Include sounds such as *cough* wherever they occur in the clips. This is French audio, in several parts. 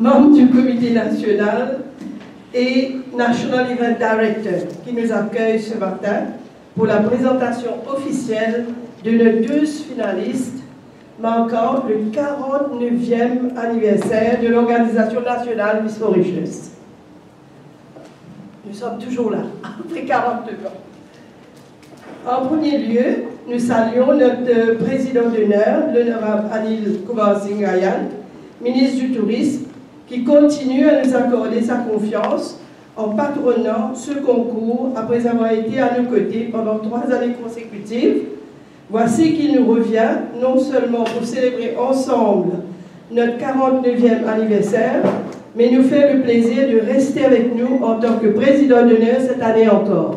membre du comité national et National Event Director, qui nous accueille ce matin pour la présentation officielle de nos 12 finalistes marquant le 49e anniversaire de l'Organisation nationale Miss Mauritius. Nous sommes toujours là, *laughs* après 42 ans. En premier lieu, nous saluons notre président d'honneur, l'honorable Anil Kumar Singh ministre du Tourisme, qui continue à nous accorder sa confiance en patronnant ce concours après avoir été à nos côtés pendant trois années consécutives. Voici qu'il nous revient non seulement pour célébrer ensemble notre 49e anniversaire, mais nous fait le plaisir de rester avec nous en tant que président d'honneur cette année encore.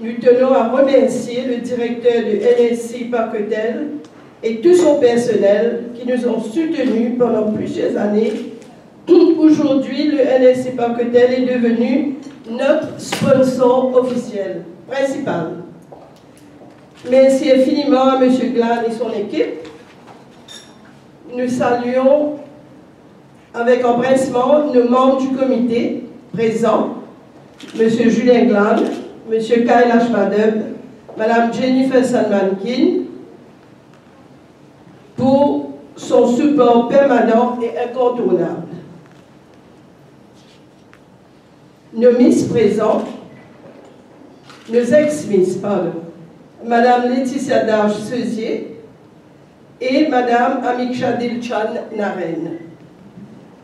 Nous tenons à remercier le directeur du NSC Parquetel et tout son personnel qui nous ont soutenus pendant plusieurs années. Aujourd'hui, le NSC Parquetel est devenu notre sponsor officiel, principal. Merci infiniment à M. Glad et son équipe. Nous saluons avec empressement nos membres du comité présents, M. Julien Glad, M. Kailash Madeb, Mme Jennifer Salmankin, pour son support permanent et incontournable. Nos Miss présents, nos ex-Miss, pardon, Madame Laetitia Darche-Seusier et Madame Amikcha Dilchan Naren.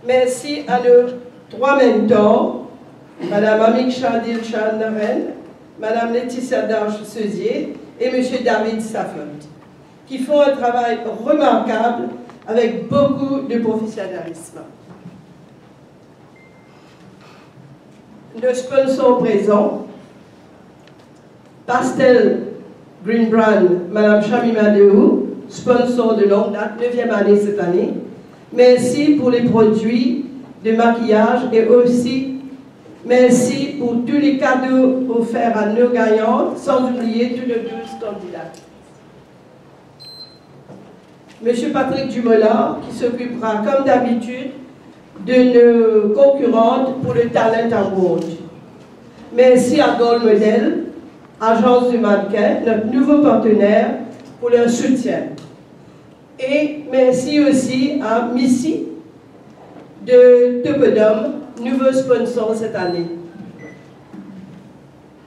Merci à nos trois mentors, Madame Amikcha Dilchan Naren, Madame Laetitia Darche-Seusier et Monsieur David Safont qui font un travail remarquable avec beaucoup de professionnalisme. Nos sponsors présents, Pastel Green Brand, Madame Shamima Deou, sponsor de longue date, 9e année cette année. Merci pour les produits de maquillage et aussi merci pour tous les cadeaux offerts à nos gagnants, sans oublier tous nos 12 candidats. M. Patrick Dumoulin, qui s'occupera, comme d'habitude, de nos concurrentes pour le Talent Award. Merci à Gold Model, agence du mannequin, notre nouveau partenaire, pour leur soutien. Et merci aussi à Missy de Topodome, nouveau sponsor cette année.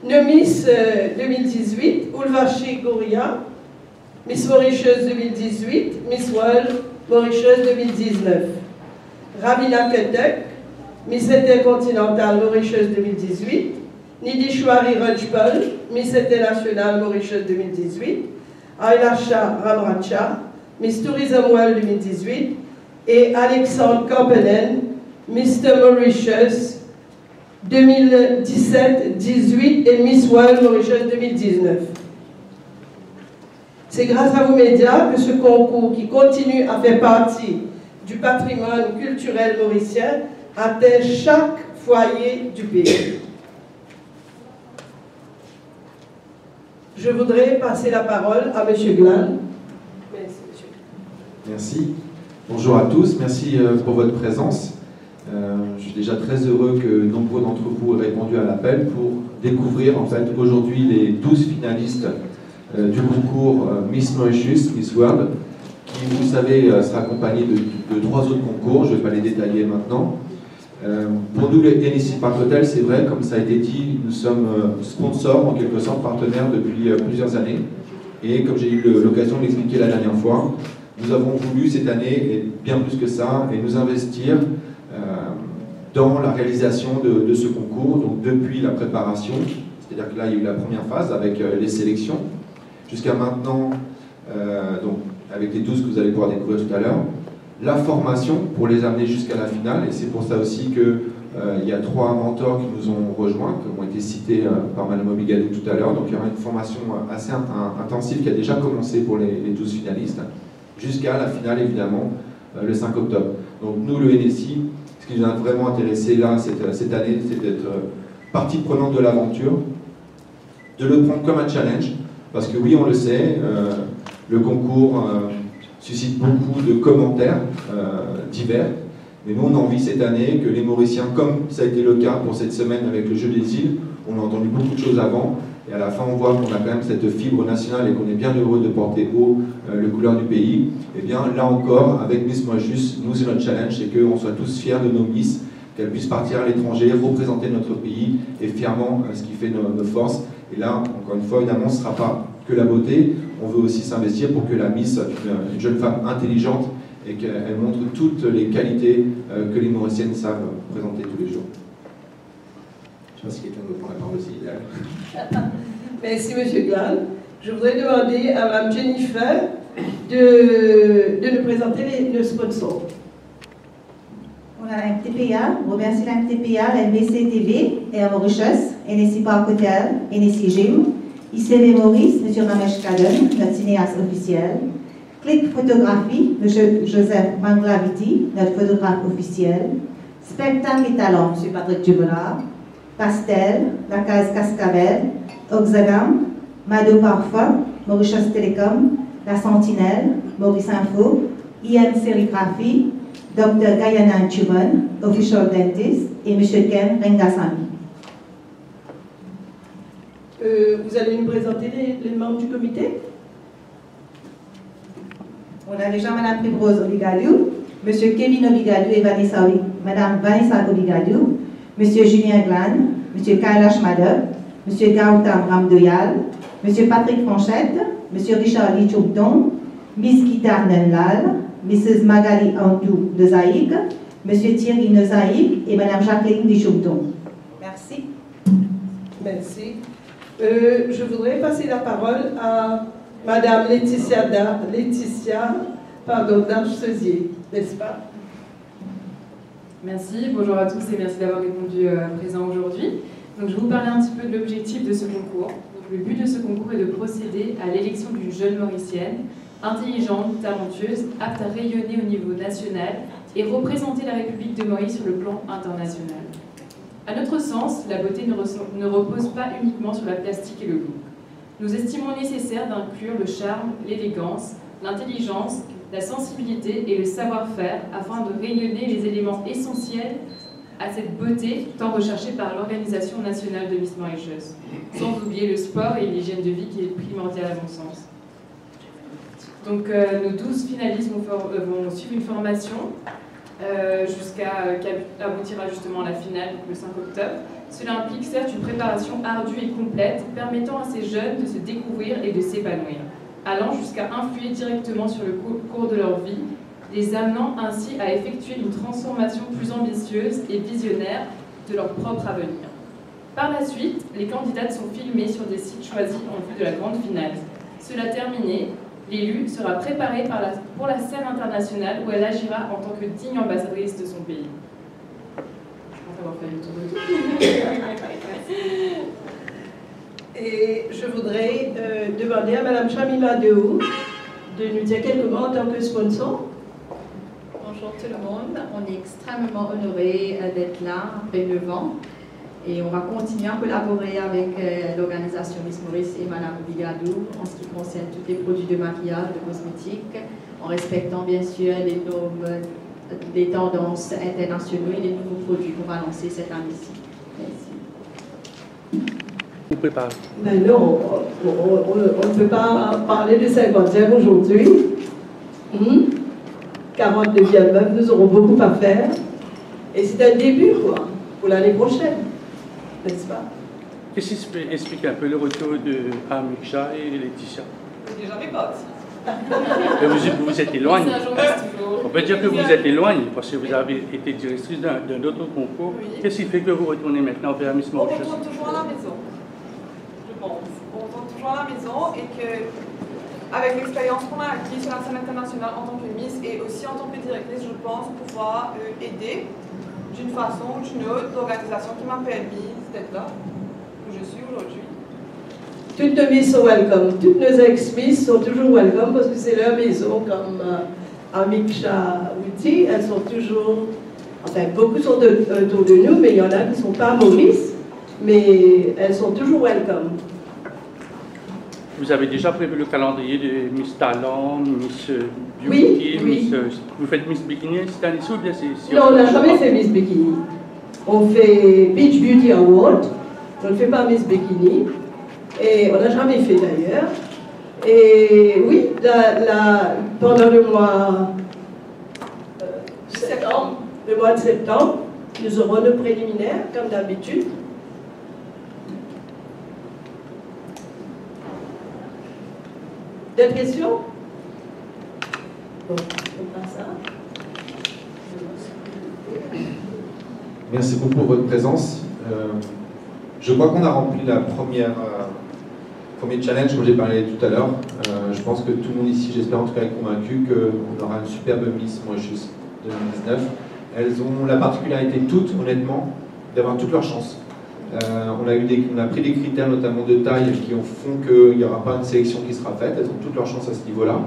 Nos Miss 2018, Ulvashi Goria, Miss Mauritius 2018, Miss World Mauritius 2019. Ravina Ketek, Miss Intercontinental Mauritius 2018. Nidishwari Rajpal, Miss International Mauritius 2018. Ailasha Ramracha, Miss Tourism World 2018. Et Alexandre Kampenen, Mr. Mauritius 2017-18 et Miss World Mauritius 2019. C'est grâce à vos médias que ce concours, qui continue à faire partie du patrimoine culturel mauricien, atteint chaque foyer du pays. Je voudrais passer la parole à M. Glan. Merci. Merci. Bonjour à tous, merci euh, pour votre présence. Euh, je suis déjà très heureux que nombreux d'entre vous aient répondu à l'appel pour découvrir en fait aujourd'hui les 12 finalistes du concours euh, Miss Mauritius, Miss World, qui, vous savez, euh, sera accompagné de, trois autres concours. Je ne vais pas les détailler maintenant. pour nous, le NSC Park Hotel, c'est vrai, comme ça a été dit, nous sommes sponsors, en quelque sorte partenaires depuis plusieurs années. Et comme j'ai eu l'occasion de l'expliquer la dernière fois, nous avons voulu cette année, et bien plus que ça, et nous investir dans la réalisation de, ce concours, donc depuis la préparation, c'est-à-dire que là il y a eu la première phase avec les sélections, jusqu'à maintenant, euh, donc avec les 12 que vous allez pouvoir découvrir tout à l'heure, la formation pour les amener jusqu'à la finale, et c'est pour ça aussi que euh, il y a trois mentors qui nous ont rejoints, qui ont été cités euh, par Mme Obigadou tout à l'heure. Donc il y aura une formation assez intensive qui a déjà commencé pour les, 12 finalistes, jusqu'à la finale évidemment le 5 octobre. Donc nous, le NSI, ce qui nous a vraiment intéressé là cette année, c'est d'être partie prenante de l'aventure, de le prendre comme un challenge, parce que oui, on le sait, euh, le concours euh, suscite beaucoup de commentaires divers. Mais nous, on a envie cette année que les Mauriciens, comme ça a été le cas pour cette semaine avec le jeu des îles, on a entendu beaucoup de choses avant, et à la fin, on voit qu'on a quand même cette fibre nationale et qu'on est bien heureux de porter haut euh, le couleur du pays. Et eh bien là encore, avec Miss Moi Juste, nous, c'est notre challenge, c'est qu'on soit tous fiers de nos Miss, qu'elles puissent partir à l'étranger, représenter notre pays et fièrement euh, ce qui fait nos, forces. Et là, encore une fois, évidemment, ce ne sera pas que la beauté. On veut aussi s'investir pour que la Miss soit une, jeune femme intelligente et qu'elle montre toutes les qualités euh, que les Mauriciennes savent présenter tous les jours. Je pas si quelqu'un veut prendre la parole aussi. *laughs* Merci, M. Glan. Je voudrais demander à Mme Jennifer de, de nous présenter les, sponsors. On a la MTPA, la MTPA, la MBC TV, Air Mauritius, NSI Park Hotel, NSI Gym, ICV Maurice, M. Ramesh Kaden, notre cinéaste officiel, Click Photographie, M. Joseph Manglaviti, notre photographe officiel, Spectacle et Talent, M. Patrick Dumoulin, Pastel, La Case Cascavel, Oxagam, Mado Parfum, Mauritius Telecom, La Sentinelle, Maurice Info, IM Sérigraphie, Dr Gayana Chuman, Official Dentist, et M. Ken Rengasami. Euh, vous allez nous présenter les, membres du comité? On a déjà Mme Primrose Obigadou, M. Kevin Obigadou et Vanessa, Mme Vanessa Obigadou, M. Julien Glan, M. Kailash Madab, M. Gautam Ramdoyal, M. Patrick Franchette, M. Richard Lichoukdon, Miss Guitar Nenlal, Mrs. Magali Antou de Zaïk, M. Thierry Nezaïk et Mme Jacqueline Lichoukdon. Merci. Merci. Euh, je voudrais passer la parole à Mme Laetitia, da, Laetitia pardon, n'est-ce pas? Merci, bonjour à tous et merci d'avoir répondu euh, présent aujourd'hui. Donc, je vais vous parler un petit peu de l'objectif de ce concours. le but de ce concours est de procéder à l'élection d'une jeune Mauricienne, intelligente, talentueuse, apte à rayonner au niveau national et représenter la République de Maurice sur le plan international. À notre sens, la beauté ne, repose pas uniquement sur la plastique et le goût. Nous estimons nécessaire d'inclure le charme, l'élégance, l'intelligence, la sensibilité et le savoir-faire afin de rayonner les éléments essentiels à cette beauté tant recherchée par l'Organisation nationale de Miss Mauritius, sans oublier le sport et l'hygiène de vie qui est primordial à mon sens. Donc euh, nos 12 finalistes euh, vont, suivre une formation euh, jusqu'à aboutira justement à la finale le 5 octobre. Cela implique certes une préparation ardue et complète permettant à ces jeunes de se découvrir et de s'épanouir, allant jusqu'à influer directement sur le cours de leur vie les amenant ainsi à effectuer une transformation plus ambitieuse et visionnaire de leur propre avenir. Par la suite, les candidates sont filmées sur des sites choisis en vue de la grande finale. Cela terminé, l'élu sera préparé pour la scène internationale où elle agira en tant que digne ambassadrice de son pays. Je pense avoir fait le tour de *laughs* Et je voudrais euh, demander à Mme Chamima Deou de nous dire quelques mots en tant que sponsor bonjour tout le monde. On est extrêmement honoré d'être là après 9 ans. Et on va continuer à collaborer avec euh, l'organisation Miss Maurice et Madame Bigadou en ce qui concerne tous les produits de maquillage, de cosmétiques, en respectant bien sûr les normes, les tendances internationales et les nouveaux produits qu'on va lancer cette année-ci. Merci. Vous préparez ben non, on ne peut pas parler de 50e aujourd'hui. 42e album, nous aurons beaucoup à faire. Et c'est un début, quoi, pour l'année prochaine, n'est-ce pas Qu'est-ce qui explique un peu le retour de Amiksha et Laetitia Déjà mes potes. *laughs* vous, vous êtes éloigné. On peut dire que vous êtes éloigné parce que vous avez été directrice d'un autre concours. Qu'est-ce qui fait que vous retournez maintenant vers Miss Mauritius? On retourne toujours à la maison, je pense. On retourne toujours à la maison et que avec l'expérience qu'on a acquise sur la scène internationale en tant que Miss et aussi en tant que directrice, je pense pouvoir euh, aider d'une façon ou d'une autre l'organisation qui m'a permis d'être là où je suis aujourd'hui. Toutes nos Miss sont welcome. Toutes nos ex-Miss sont toujours welcome parce que c'est leur maison comme euh, Amiksha Outi. Elles sont toujours. Enfin, beaucoup sont autour de nous, mais il y en a qui ne sont pas Maurice, mais elles sont toujours welcome. vous avez déjà prévu le calendrier de Miss Talent, Miss Oui, Beauty, oui. Miss, euh, vous faites Miss Bikini cette année-ci ou bien c'est... Non, on n'a jamais fait Miss Bikini. On fait Beach Beauty Award. On ne fait pas Miss Bikini. Et on n'a jamais fait d'ailleurs. Et oui, la- pendant le mois euh, septembre, le mois de septembre, nous aurons nos préliminaires, comme d'habitude. D'autres questions? Bon, ça. Merci beaucoup pour votre présence. Euh, je crois qu'on a rempli la première, euh, premier challenge dont j'ai parlé tout à l'heure. Euh, je pense que tout le monde ici, j'espère en tout cas, est convaincu qu'on aura une superbe Miss Mauritius 2019. Elles ont la particularité toutes, honnêtement, d'avoir toutes leurs chances. On, a eu on a pris des critères, notamment de taille, qui ont- font qu'il n'y aura pas une sélection qui sera faite. Elles ont toutes leurs chances à ce niveau-là.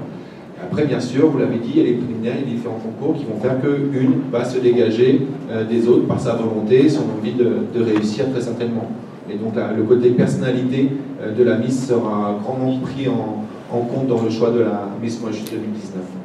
Après, bien sûr, vous l'avez dit, il y a les préliminaires, il y différents concours qui vont faire qu'une va se dégager euh, des autres par sa volonté, son envie de, réussir très certainement. Et donc le côté personnalité euh, de la Miss sera grandement pris en, compte dans le choix de la Miss Moche 2019.